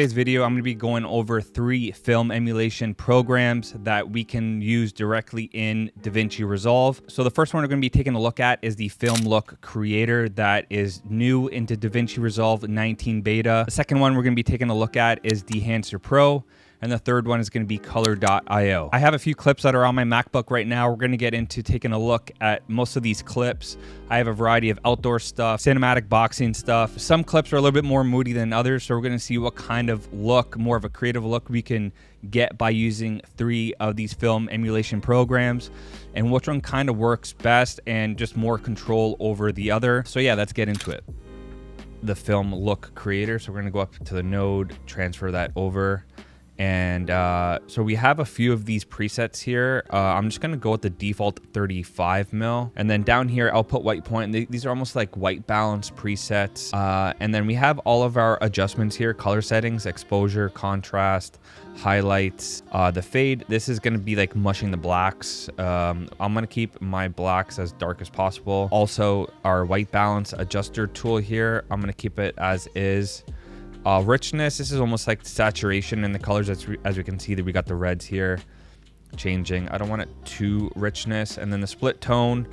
today's video, I'm going to be going over three film emulation programs that we can use directly in DaVinci Resolve. So the first one we're going to be taking a look at is the Film Look Creator that is new into DaVinci Resolve 19 Beta. The second one we're going to be taking a look at is Dehancer Pro and the third one is going to be color.io. I have a few clips that are on my MacBook right now. We're going to get into taking a look at most of these clips. I have a variety of outdoor stuff, cinematic boxing stuff. Some clips are a little bit more moody than others, so we're going to see what kind of look, more of a creative look we can get by using three of these film emulation programs and which one kind of works best and just more control over the other. So yeah, let's get into it the film look creator. So we're gonna go up to the node, transfer that over. And uh, so we have a few of these presets here. Uh, I'm just gonna go with the default 35 mil. And then down here, I'll put white point. These are almost like white balance presets. Uh, and then we have all of our adjustments here, color settings, exposure, contrast, highlights, uh, the fade. This is gonna be like mushing the blacks. Um, I'm gonna keep my blacks as dark as possible. Also our white balance adjuster tool here, I'm gonna keep it as is. Uh, richness, this is almost like saturation in the colors. As, as we can see that we got the reds here changing. I don't want it too richness. And then the split tone,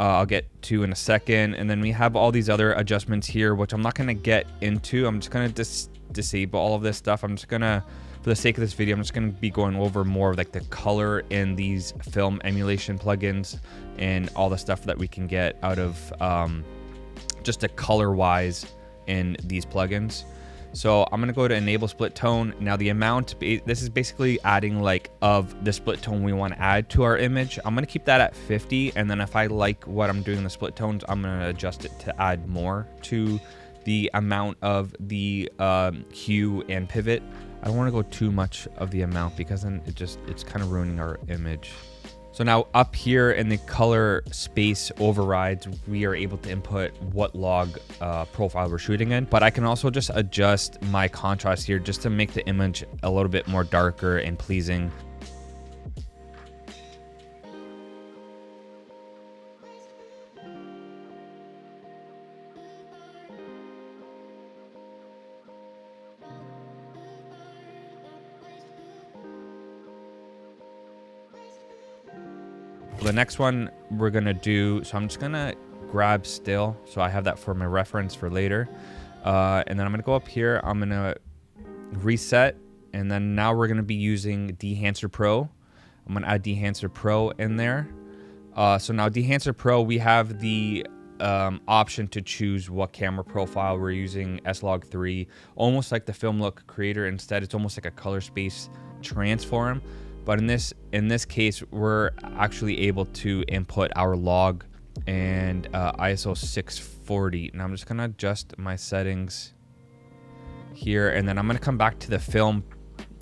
uh, I'll get to in a second. And then we have all these other adjustments here, which I'm not going to get into. I'm just going to dis disable all of this stuff. I'm just going to, for the sake of this video, I'm just going to be going over more of like the color in these film emulation plugins and all the stuff that we can get out of um, just a color wise in these plugins. So I'm gonna go to enable split tone. Now the amount, this is basically adding like of the split tone we wanna add to our image. I'm gonna keep that at 50. And then if I like what I'm doing in the split tones, I'm gonna adjust it to add more to the amount of the um, hue and pivot. I don't wanna go too much of the amount because then it just, it's kind of ruining our image. So now up here in the color space overrides, we are able to input what log uh, profile we're shooting in, but I can also just adjust my contrast here just to make the image a little bit more darker and pleasing. The next one we're going to do, so I'm just going to grab still. So I have that for my reference for later. Uh, and then I'm going to go up here. I'm going to reset. And then now we're going to be using Dehancer Pro. I'm going to add Dehancer Pro in there. Uh, so now Dehancer Pro, we have the um, option to choose what camera profile we're using, S-Log3, almost like the Film Look Creator. Instead, it's almost like a color space transform. But in this in this case, we're actually able to input our log and uh, ISO 640. And I'm just gonna adjust my settings here, and then I'm gonna come back to the film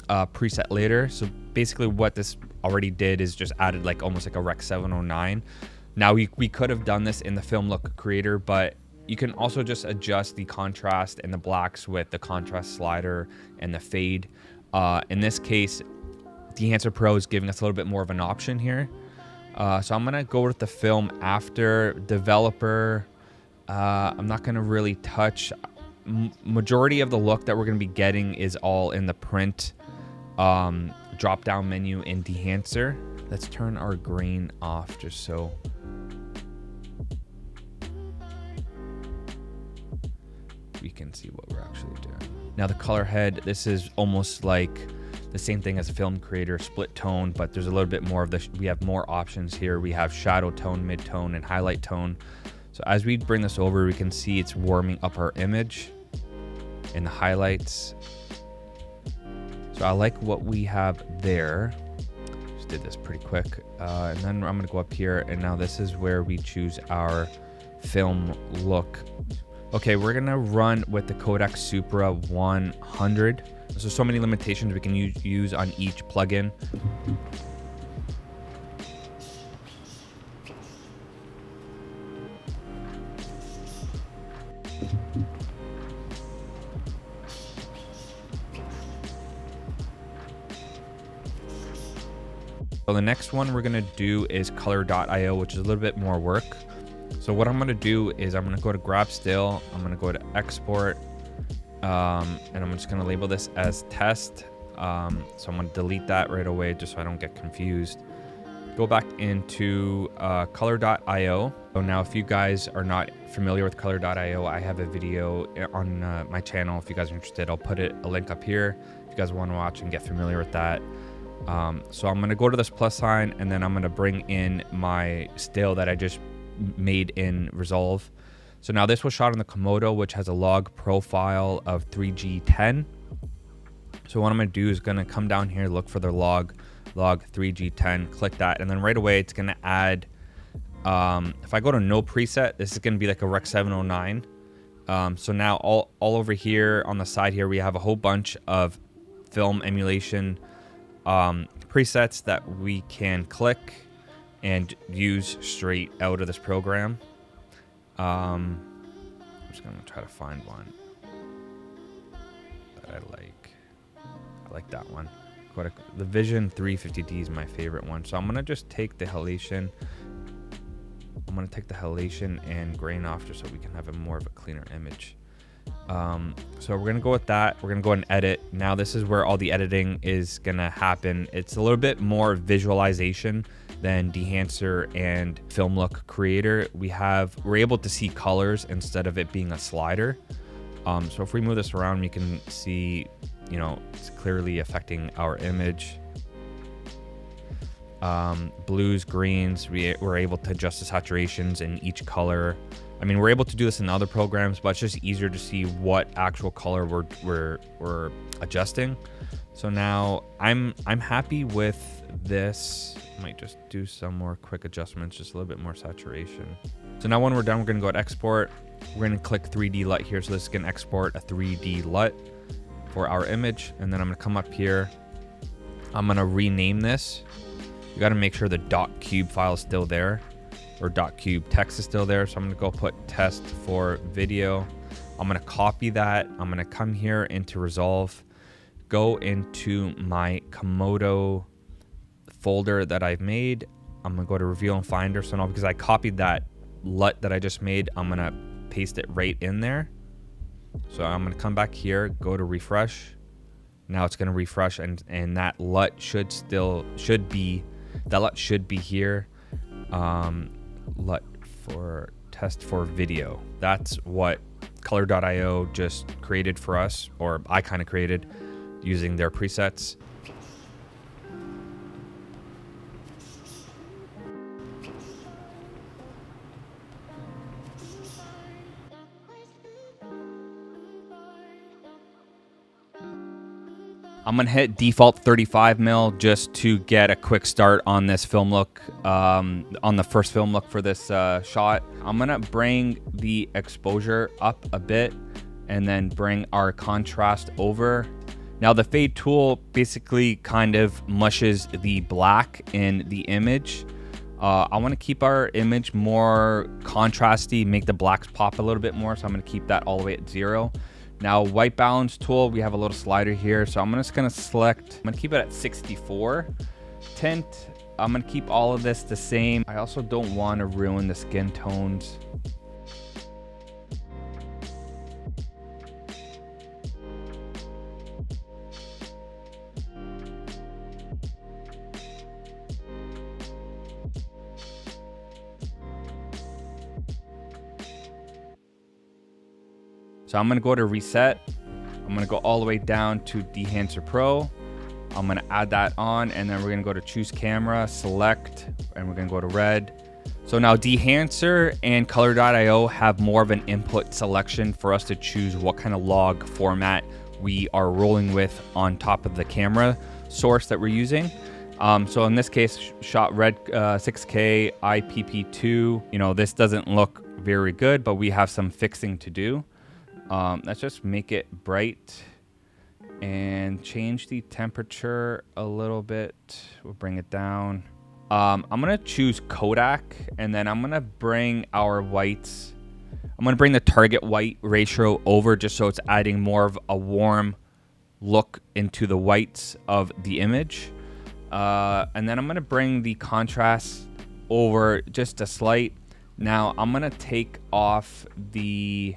uh, preset later. So basically, what this already did is just added like almost like a Rec 709. Now we we could have done this in the film look creator, but you can also just adjust the contrast and the blacks with the contrast slider and the fade. Uh, in this case, Dehancer Pro is giving us a little bit more of an option here. Uh, so I'm gonna go with the film after developer. Uh, I'm not gonna really touch. M majority of the look that we're gonna be getting is all in the print um, drop down menu in Dehancer. Let's turn our grain off just so. We can see what we're actually doing. Now the color head, this is almost like the same thing as film creator, split tone, but there's a little bit more of the, we have more options here. We have shadow tone, mid tone, and highlight tone. So as we bring this over, we can see it's warming up our image in the highlights. So I like what we have there. Just did this pretty quick. Uh, and then I'm gonna go up here and now this is where we choose our film look. Okay, we're gonna run with the Kodak Supra 100. There's so many limitations we can use, use on each plugin. So the next one we're gonna do is color.io, which is a little bit more work. So what I'm gonna do is I'm gonna go to grab still, I'm gonna go to export, Um, and I'm just gonna label this as test. Um, so I'm gonna delete that right away just so I don't get confused. Go back into uh, color.io. So now if you guys are not familiar with color.io, I have a video on uh, my channel. If you guys are interested, I'll put it a link up here. If you guys want to watch and get familiar with that. Um, so I'm gonna go to this plus sign and then I'm gonna bring in my still that I just made in Resolve. So now this was shot on the Komodo, which has a log profile of 3G10. So what I'm gonna do is gonna come down here, look for the log, log 3G10, click that, and then right away it's gonna add, um, if I go to no preset, this is gonna be like a Rec 709. Um, so now all, all over here on the side here, we have a whole bunch of film emulation um, presets that we can click and use straight out of this program. Um, I'm just gonna try to find one that I like. I like that one. The Vision 350D is my favorite one. So I'm gonna just take the halation. I'm gonna take the halation and grain off just so we can have a more of a cleaner image. Um, so we're gonna go with that. We're gonna go and edit. Now this is where all the editing is gonna happen. It's a little bit more visualization than Dehancer and Film Look Creator. We have we're able to see colors instead of it being a slider. Um, so if we move this around, we can see, you know, it's clearly affecting our image. Um, blues, greens, we, we're able to adjust the saturations in each color. I mean, we're able to do this in other programs, but it's just easier to see what actual color we're, we're, we're adjusting. So now I'm, I'm happy with this. Might just do some more quick adjustments, just a little bit more saturation. So now when we're done, we're gonna go to export. We're gonna click 3D LUT here. So this is gonna export a 3D LUT for our image. And then I'm gonna come up here. I'm gonna rename this. You gotta make sure the .cube file is still there or .cube text is still there. So I'm gonna go put test for video. I'm gonna copy that. I'm gonna come here into Resolve, go into my Komodo folder that I've made. I'm gonna go to Reveal and Finder. So now because I copied that LUT that I just made, I'm gonna paste it right in there. So I'm gonna come back here, go to refresh. Now it's gonna refresh and, and that LUT should still, should be, that LUT should be here. Um, LUT for test for video. That's what color.io just created for us, or I kind of created using their presets. I'm gonna hit default 35 mil just to get a quick start on this film look, um, on the first film look for this uh, shot. I'm gonna bring the exposure up a bit and then bring our contrast over. Now the fade tool basically kind of mushes the black in the image. Uh, I want to keep our image more contrasty, make the blacks pop a little bit more. So I'm to keep that all the way at zero. Now white balance tool, we have a little slider here. So I'm just gonna select, I'm gonna keep it at 64. Tint, I'm gonna keep all of this the same. I also don't wanna ruin the skin tones. So I'm gonna go to reset. I'm gonna go all the way down to Dehancer Pro. I'm gonna add that on and then we're gonna go to choose camera, select, and we're gonna go to red. So now Dehancer and Color.io have more of an input selection for us to choose what kind of log format we are rolling with on top of the camera source that we're using. Um, so in this case, shot red uh, 6K IPP2. You know, this doesn't look very good, but we have some fixing to do. Um, let's just make it bright and change the temperature a little bit. We'll bring it down. Um, I'm gonna choose Kodak and then I'm gonna bring our whites. I'm gonna bring the target white ratio over just so it's adding more of a warm look into the whites of the image. Uh, and then I'm gonna bring the contrast over just a slight. Now I'm gonna take off the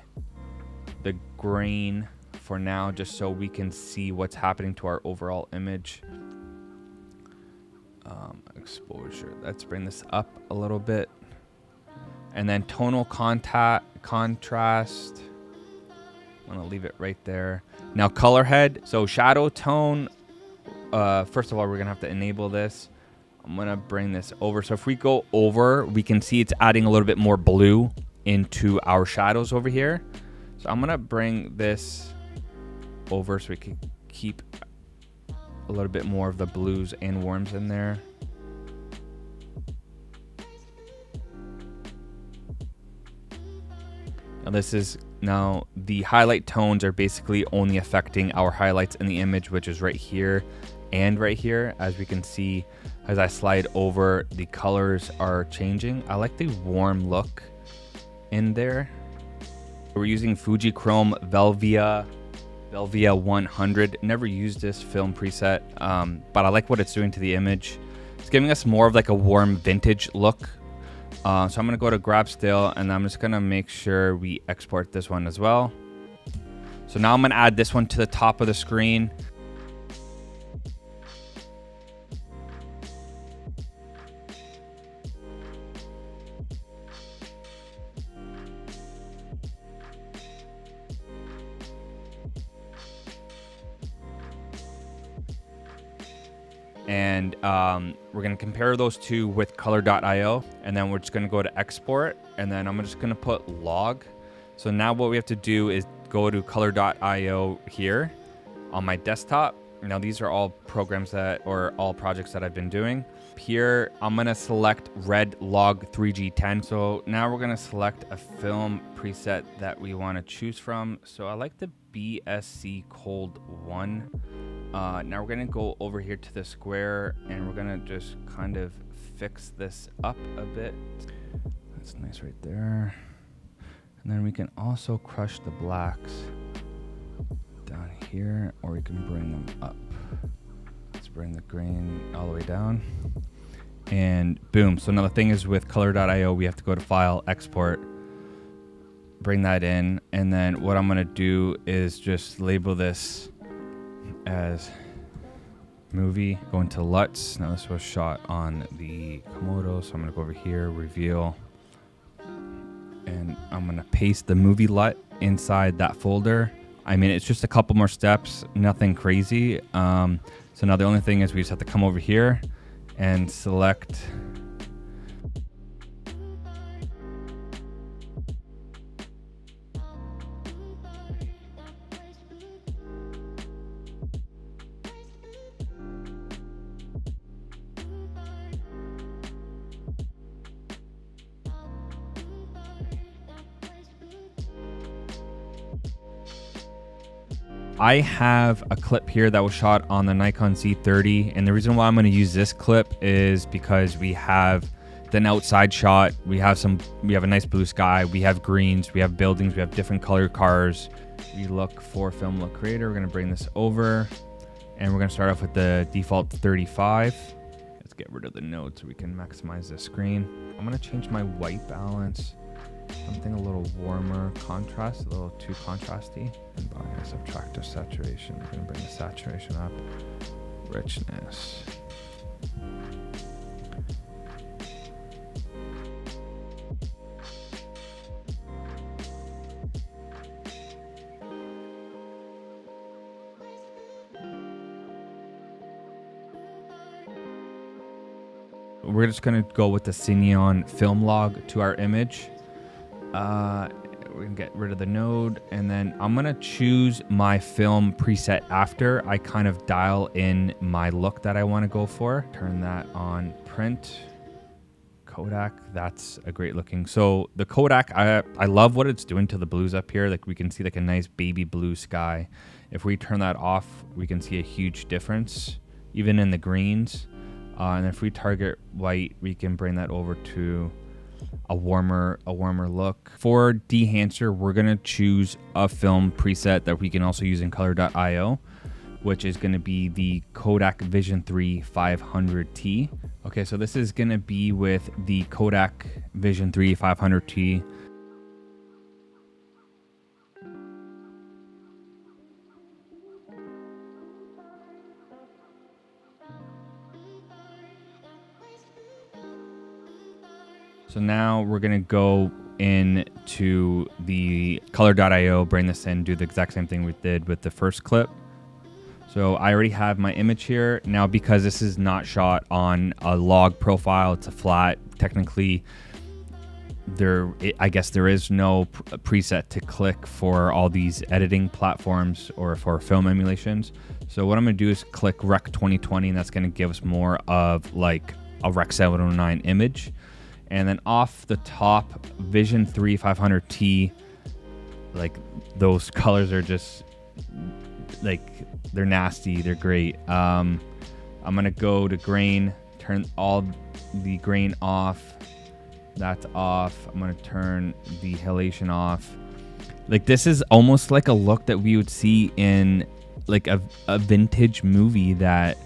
the grain for now, just so we can see what's happening to our overall image. Um, exposure. Let's bring this up a little bit. And then tonal contact, contrast. I'm gonna leave it right there. Now color head. So shadow tone. Uh, first of all, we're gonna have to enable this. I'm gonna bring this over. So if we go over, we can see it's adding a little bit more blue into our shadows over here. So I'm gonna bring this over so we can keep a little bit more of the blues and warms in there. Now this is now the highlight tones are basically only affecting our highlights in the image, which is right here and right here. As we can see, as I slide over, the colors are changing. I like the warm look in there. We're using Fujichrome Velvia Velvia 100. Never used this film preset, um, but I like what it's doing to the image. It's giving us more of like a warm vintage look uh, so I'm gonna go to grab still and I'm just gonna make sure we export this one as well. So now I'm gonna add this one to the top of the screen. Compare those two with color.io and then we're just going to go to export and then I'm just going to put log. So now what we have to do is go to color.io here on my desktop. Now these are all programs that or all projects that I've been doing. Here I'm going to select red log 3G10. So now we're going to select a film preset that we want to choose from. So I like the BSC cold one. Uh, now we're gonna go over here to the square and we're gonna just kind of fix this up a bit. That's nice right there. And then we can also crush the blacks down here or we can bring them up. Let's bring the green all the way down. And boom. So now the thing is with color.io, we have to go to file, export, bring that in. And then what I'm gonna do is just label this as movie. Go into LUTs. Now this was shot on the Komodo, so I'm gonna go over here, reveal, and I'm gonna paste the movie LUT inside that folder. I mean, it's just a couple more steps, nothing crazy. Um, so now the only thing is we just have to come over here and select I have a clip here that was shot on the Nikon Z30, and the reason why I'm going to use this clip is because we have an outside shot. We have some, we have a nice blue sky. We have greens. We have buildings. We have different colored cars. We look for film look creator. We're going to bring this over, and we're going to start off with the default 35. Let's get rid of the node so we can maximize the screen. I'm going to change my white balance something a little warmer contrast, a little too contrasty. And by a subtractive saturation, we're gonna bring the saturation up. Richness. We're just gonna go with the Cineon film log to our image. Uh, we're gonna get rid of the node and then I'm gonna choose my film preset after I kind of dial in my look that I want to go for. Turn that on print. Kodak, that's a great looking. So the Kodak, I I love what it's doing to the blues up here. Like we can see like a nice baby blue sky. If we turn that off, we can see a huge difference, even in the greens. Uh, and if we target white, we can bring that over to a warmer a warmer look. For Dehancer, we're gonna choose a film preset that we can also use in color.io, which is gonna be the Kodak Vision 3 500T. Okay, so this is gonna be with the Kodak Vision 3 500T So now we're gonna go into the color.io, bring this in, do the exact same thing we did with the first clip. So I already have my image here. Now because this is not shot on a log profile, it's a flat, technically there I guess there is no preset to click for all these editing platforms or for film emulations. So what I'm gonna do is click Rec 2020 and that's gonna give us more of like a Rec 709 image. And then off the top, Vision 3 500T, like those colors are just like they're nasty. They're great. Um, I'm gonna go to grain, turn all the grain off. That's off. I'm gonna turn the halation off. Like this is almost like a look that we would see in like a, a vintage movie that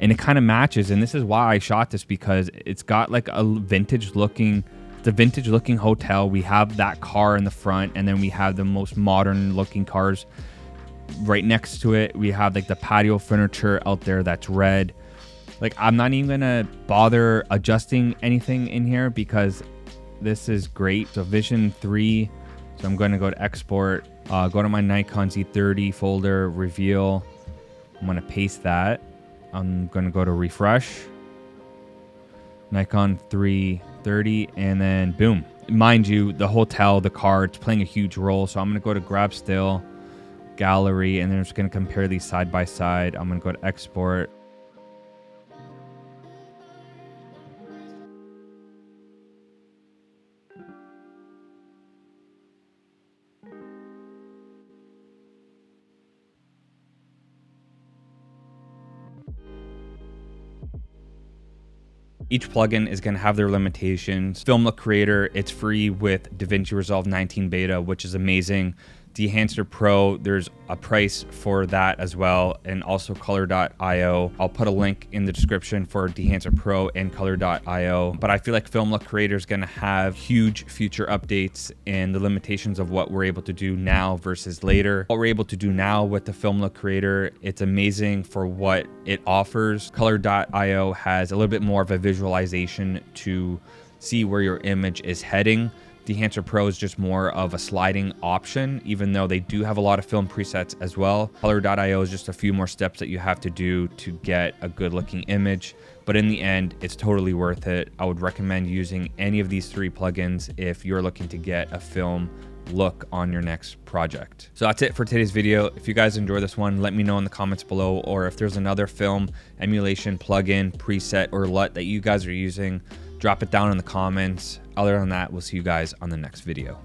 and it kind of matches and this is why i shot this because it's got like a vintage looking the vintage looking hotel. We have that car in the front and then we have the most modern looking cars right next to it. We have like the patio furniture out there that's red. Like i'm not even gonna bother adjusting anything in here because this is great. So vision 3 so i'm to go to export uh, go to my nikon z30 folder reveal. I'm to paste that I'm going to go to refresh. Nikon Z30 and then boom. Mind you, the hotel, the car, it's playing a huge role. So I'm going to go to grab still, gallery, and then I'm just going to compare these side by side. I'm going to go to export. Each plugin is going to have their limitations. Film Look Creator, it's free with DaVinci Resolve 19 beta, which is amazing. Dehancer Pro, there's a price for that as well, and also Color.io. I'll put a link in the description for Dehancer Pro and Color.io. But I feel like Film Look Creator is going to have huge future updates and the limitations of what we're able to do now versus later. What we're able to do now with the Film Look Creator, it's amazing for what it offers. Color.io has a little bit more of a visualization to see where your image is heading. Dehancer Pro is just more of a sliding option, even though they do have a lot of film presets as well. Color.io is just a few more steps that you have to do to get a good looking image. But in the end, it's totally worth it. I would recommend using any of these three plugins if you're looking to get a film look on your next project. So that's it for today's video. If you guys enjoy this one, let me know in the comments below, or if there's another film emulation plugin, preset, or LUT that you guys are using, drop it down in the comments. Other than that, we'll see you guys on the next video.